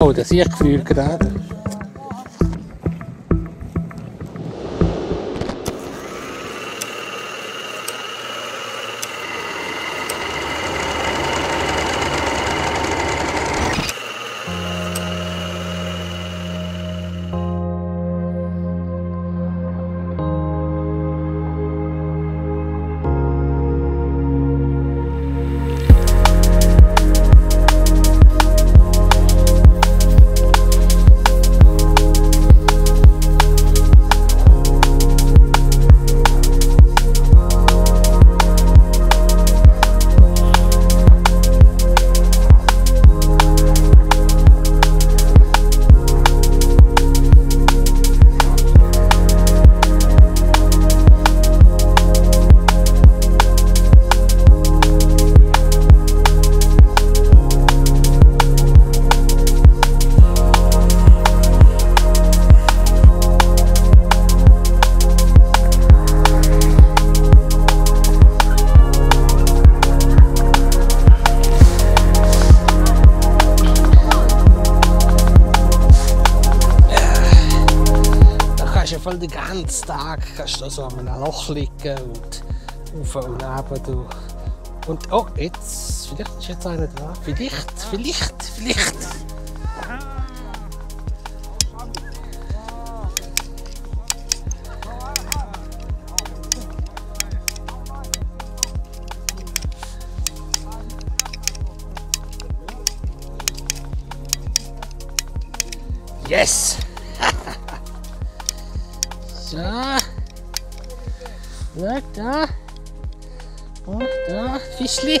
Oh, das ist Gefühl gerade. Da voll den ganzen Tag kannst du so an einem Loch liegen und auf und neben. Und oh, jetzt, vielleicht ist jetzt einer dran. Vielleicht, vielleicht, vielleicht. Yes! So. Schau da. Und da, Fischli.